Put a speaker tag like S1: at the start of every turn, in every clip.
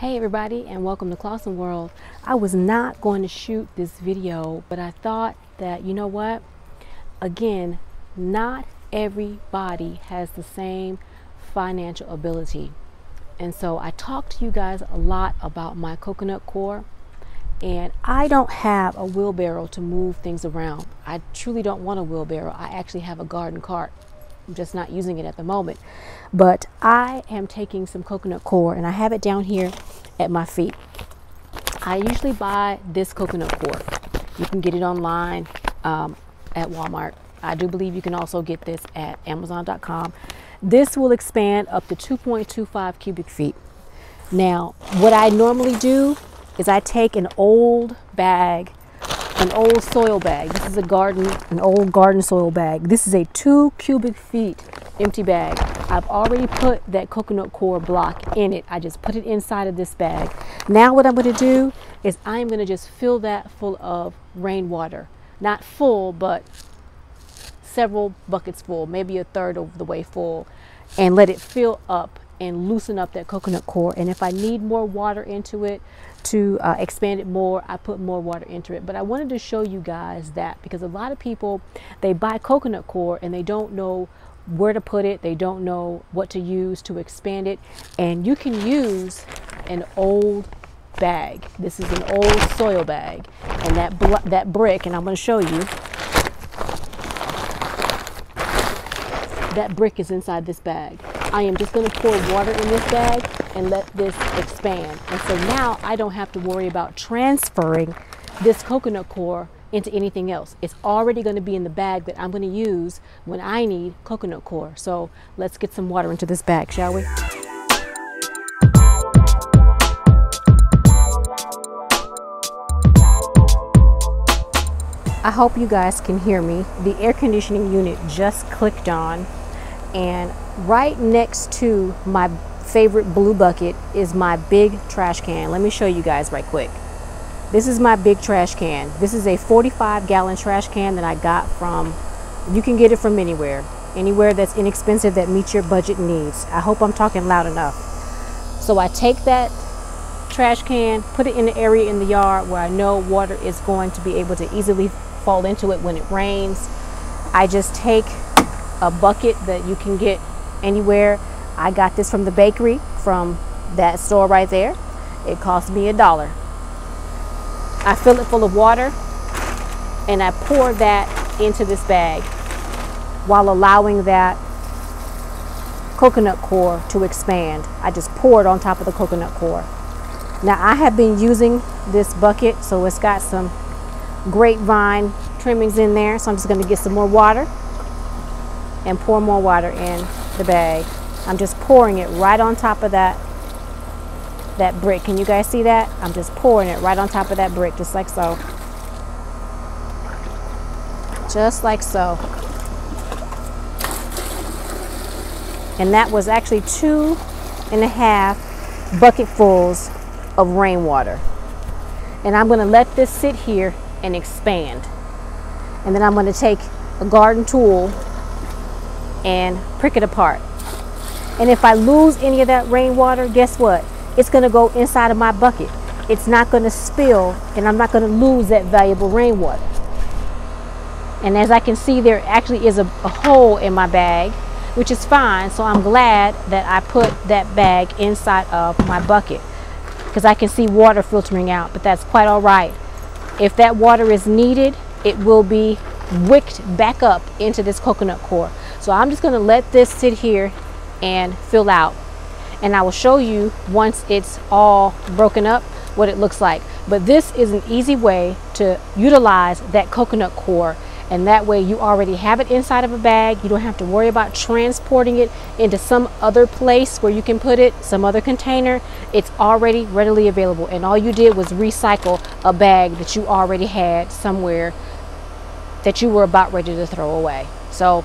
S1: Hey everybody and welcome to Clausen World. I was not going to shoot this video, but I thought that, you know what? Again, not everybody has the same financial ability. And so I talked to you guys a lot about my coconut coir and I don't have a wheelbarrow to move things around. I truly don't want a wheelbarrow. I actually have a garden cart. I'm just not using it at the moment. But I am taking some coconut coir and I have it down here at my feet. I usually buy this coconut coir. You can get it online um, at Walmart. I do believe you can also get this at Amazon.com. This will expand up to 2.25 cubic feet. Now, what I normally do is I take an old bag, an old soil bag. This is a garden, an old garden soil bag. This is a two cubic feet empty bag. I've already put that coconut coir block in it. I just put it inside of this bag. Now what I'm gonna do is I'm gonna just fill that full of rainwater. Not full, but several buckets full, maybe a third of the way full, and let it fill up and loosen up that coconut coir. And if I need more water into it to uh, expand it more, I put more water into it. But I wanted to show you guys that because a lot of people, they buy coconut coir and they don't know where to put it. They don't know what to use to expand it. And you can use an old bag. This is an old soil bag. And that, that brick, and I'm going to show you, that brick is inside this bag. I am just going to pour water in this bag and let this expand. And so now I don't have to worry about transferring this coconut coir into anything else. It's already going to be in the bag that I'm going to use when I need coconut coir. So let's get some water into this bag, shall we? I hope you guys can hear me. The air conditioning unit just clicked on and right next to my favorite blue bucket is my big trash can. Let me show you guys right quick. This is my big trash can. This is a 45 gallon trash can that I got from, you can get it from anywhere. Anywhere that's inexpensive that meets your budget needs. I hope I'm talking loud enough. So I take that trash can, put it in the area in the yard where I know water is going to be able to easily fall into it when it rains. I just take a bucket that you can get anywhere. I got this from the bakery from that store right there. It cost me a dollar. I fill it full of water and I pour that into this bag while allowing that coconut coir to expand. I just pour it on top of the coconut coir. Now I have been using this bucket so it's got some grapevine trimmings in there so I'm just going to get some more water and pour more water in the bag. I'm just pouring it right on top of that that brick. Can you guys see that? I'm just pouring it right on top of that brick, just like so. Just like so. And that was actually two and a half bucketfuls of rainwater. And I'm gonna let this sit here and expand. And then I'm gonna take a garden tool and prick it apart. And if I lose any of that rainwater, guess what? it's going to go inside of my bucket. It's not going to spill and I'm not going to lose that valuable rainwater. And as I can see, there actually is a, a hole in my bag, which is fine. So I'm glad that I put that bag inside of my bucket because I can see water filtering out, but that's quite all right. If that water is needed, it will be wicked back up into this coconut coir. So I'm just going to let this sit here and fill out and I will show you once it's all broken up what it looks like. But this is an easy way to utilize that coconut coir and that way you already have it inside of a bag. You don't have to worry about transporting it into some other place where you can put it, some other container. It's already readily available and all you did was recycle a bag that you already had somewhere that you were about ready to throw away. So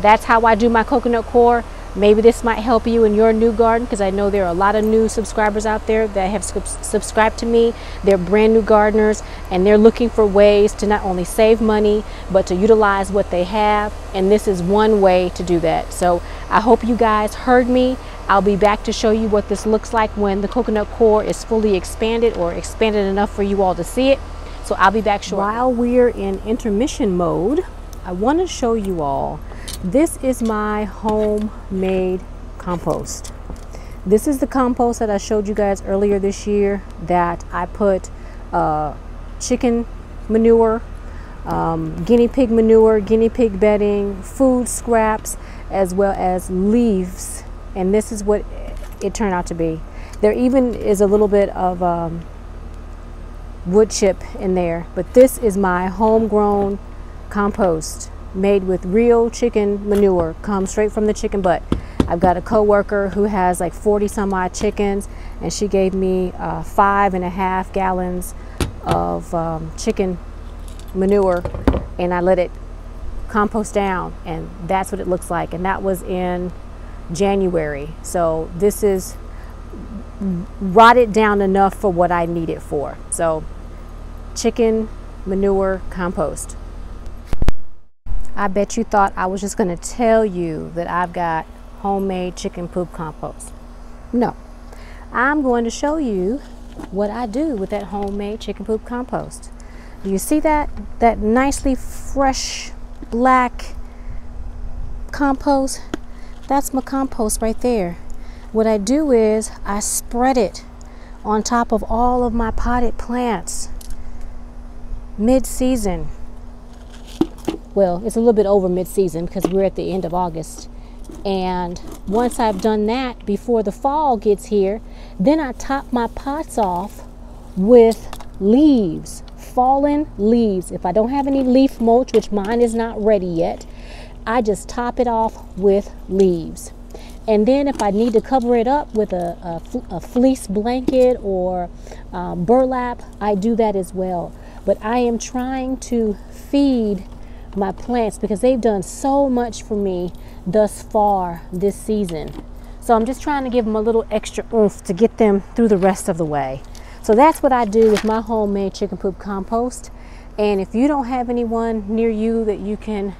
S1: that's how I do my coconut coir. Maybe this might help you in your new garden because I know there are a lot of new subscribers out there that have subscribed to me. They're brand new gardeners and they're looking for ways to not only save money but to utilize what they have. And this is one way to do that. So I hope you guys heard me. I'll be back to show you what this looks like when the coconut coir is fully expanded or expanded enough for you all to see it. So I'll be back shortly. While we're in intermission mode, I want to show you all this is my homemade compost. This is the compost that I showed you guys earlier this year that I put uh, chicken manure, um, guinea pig manure, guinea pig bedding, food scraps, as well as leaves. And this is what it turned out to be. There even is a little bit of um, wood chip in there, but this is my homegrown compost made with real chicken manure, comes straight from the chicken butt. I've got a coworker who has like 40 some odd chickens, and she gave me uh, five and a half gallons of um, chicken manure, and I let it compost down, and that's what it looks like. And that was in January. So this is rotted down enough for what I need it for. So chicken manure compost. I bet you thought I was just going to tell you that I've got homemade chicken poop compost. No, I'm going to show you what I do with that homemade chicken poop compost. Do you see that? That nicely fresh black compost? That's my compost right there. What I do is I spread it on top of all of my potted plants mid-season well, it's a little bit over mid-season because we're at the end of August. And once I've done that before the fall gets here, then I top my pots off with leaves, fallen leaves. If I don't have any leaf mulch, which mine is not ready yet, I just top it off with leaves. And then if I need to cover it up with a, a, a fleece blanket or um, burlap, I do that as well. But I am trying to feed my plants because they've done so much for me thus far this season. So I'm just trying to give them a little extra oomph to get them through the rest of the way. So that's what I do with my homemade chicken poop compost. And if you don't have anyone near you that you can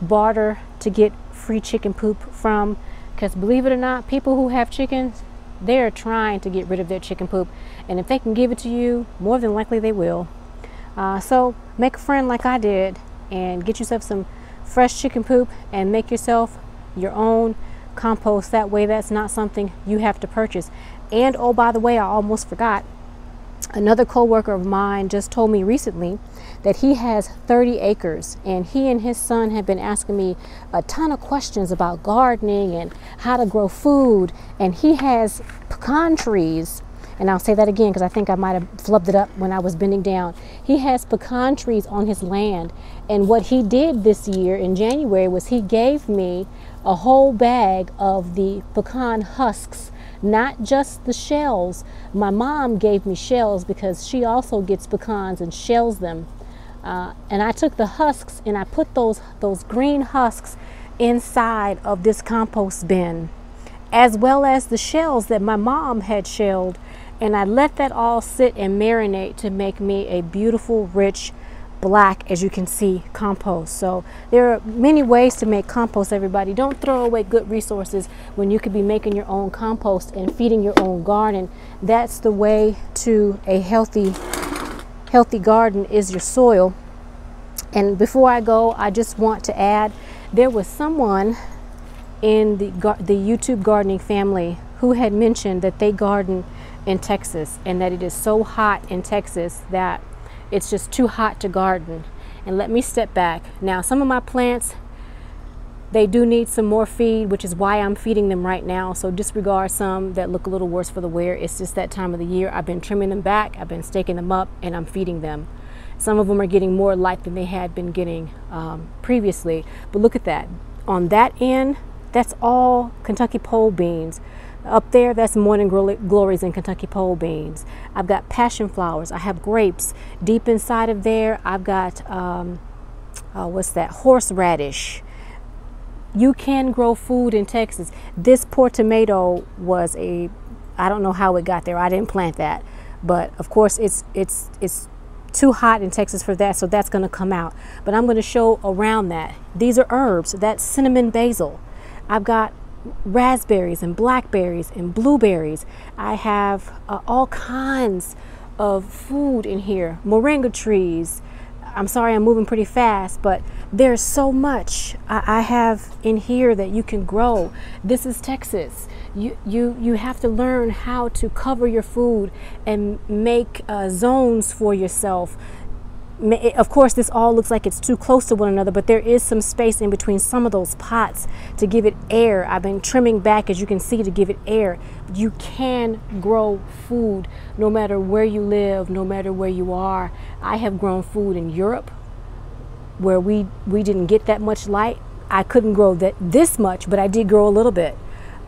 S1: barter to get free chicken poop from, because believe it or not, people who have chickens, they're trying to get rid of their chicken poop. And if they can give it to you, more than likely they will. Uh, so make a friend like I did and get yourself some fresh chicken poop and make yourself your own compost. That way that's not something you have to purchase. And oh, by the way, I almost forgot. Another co-worker of mine just told me recently that he has 30 acres and he and his son have been asking me a ton of questions about gardening and how to grow food and he has pecan trees and I'll say that again because I think I might have flubbed it up when I was bending down. He has pecan trees on his land. And what he did this year in January was he gave me a whole bag of the pecan husks, not just the shells. My mom gave me shells because she also gets pecans and shells them. Uh, and I took the husks and I put those, those green husks inside of this compost bin, as well as the shells that my mom had shelled and I let that all sit and marinate to make me a beautiful rich black as you can see compost. So there are many ways to make compost everybody. Don't throw away good resources when you could be making your own compost and feeding your own garden. That's the way to a healthy healthy garden is your soil. And before I go I just want to add there was someone in the the YouTube gardening family who had mentioned that they garden in Texas and that it is so hot in Texas that it's just too hot to garden. And let me step back. Now, some of my plants, they do need some more feed, which is why I'm feeding them right now. So disregard some that look a little worse for the wear. It's just that time of the year. I've been trimming them back, I've been staking them up, and I'm feeding them. Some of them are getting more light than they had been getting um, previously. But look at that. On that end, that's all Kentucky pole beans. Up there, that's morning glories and Kentucky pole beans. I've got passion flowers. I have grapes. Deep inside of there, I've got, um, uh, what's that, horseradish. You can grow food in Texas. This poor tomato was a, I don't know how it got there. I didn't plant that, but of course it's it's it's too hot in Texas for that, so that's going to come out. But I'm going to show around that. These are herbs. That's cinnamon basil. I've got raspberries and blackberries and blueberries. I have uh, all kinds of food in here. Moringa trees. I'm sorry I'm moving pretty fast, but there's so much I, I have in here that you can grow. This is Texas. You, you, you have to learn how to cover your food and make uh, zones for yourself of course this all looks like it's too close to one another but there is some space in between some of those pots to give it air. I've been trimming back as you can see to give it air. You can grow food no matter where you live no matter where you are. I have grown food in Europe where we we didn't get that much light. I couldn't grow that this much but I did grow a little bit.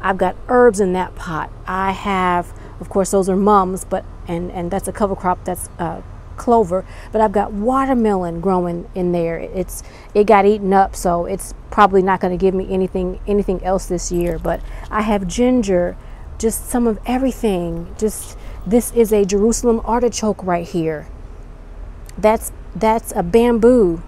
S1: I've got herbs in that pot. I have of course those are mums but and and that's a cover crop that's uh, clover, but I've got watermelon growing in there. It's it got eaten up, so it's probably not going to give me anything anything else this year. But I have ginger, just some of everything. Just this is a Jerusalem artichoke right here. That's that's a bamboo.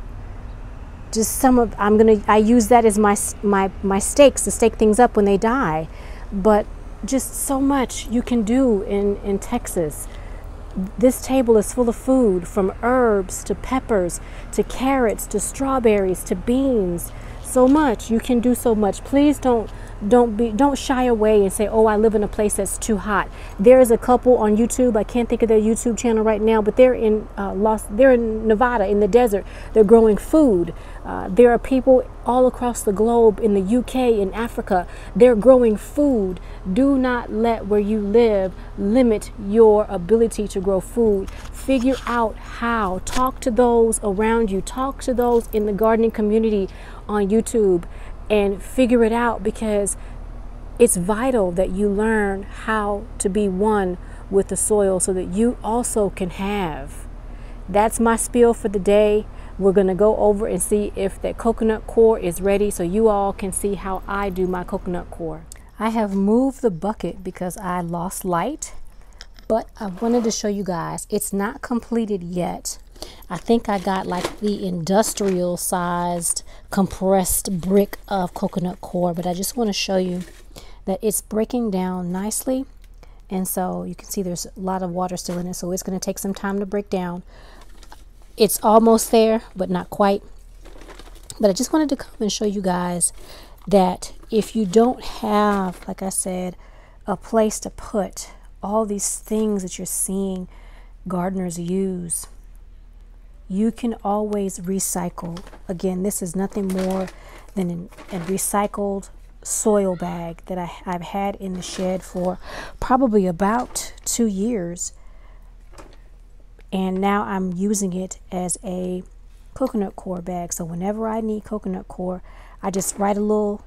S1: Just some of I'm gonna I use that as my my my stakes to stake things up when they die, but just so much you can do in in Texas. This table is full of food from herbs to peppers to carrots to strawberries to beans. So much. You can do so much. Please don't don't be don't shy away and say oh i live in a place that's too hot. There is a couple on youtube i can't think of their youtube channel right now but they're in uh, Los, they're in nevada in the desert. They're growing food. Uh, there are people all across the globe in the uk in africa they're growing food. Do not let where you live limit your ability to grow food. Figure out how. Talk to those around you. Talk to those in the gardening community on youtube and figure it out because it's vital that you learn how to be one with the soil so that you also can have. That's my spiel for the day. We're going to go over and see if that coconut coir is ready so you all can see how I do my coconut coir. I have moved the bucket because I lost light, but I wanted to show you guys it's not completed yet. I think I got like the industrial sized compressed brick of coconut coir, but I just want to show you that it's breaking down nicely. And so you can see there's a lot of water still in it, so it's going to take some time to break down. It's almost there, but not quite. But I just wanted to come and show you guys that if you don't have, like I said, a place to put all these things that you're seeing gardeners use, you can always recycle. Again, this is nothing more than a recycled soil bag that I, have had in the shed for probably about two years. And now I'm using it as a coconut coir bag. So whenever I need coconut coir, I just write a little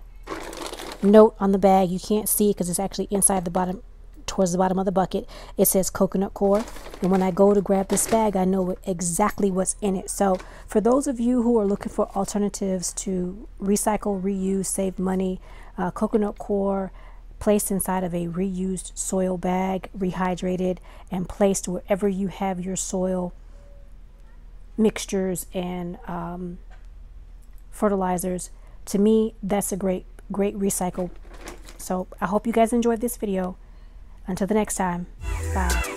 S1: note on the bag. You can't see it because it's actually inside the bottom towards the bottom of the bucket, it says coconut coir. And when I go to grab this bag, I know exactly what's in it. So for those of you who are looking for alternatives to recycle, reuse, save money, uh, coconut coir placed inside of a reused soil bag, rehydrated, and placed wherever you have your soil mixtures and um, fertilizers. To me, that's a great, great recycle. So I hope you guys enjoyed this video. Until the next time, bye.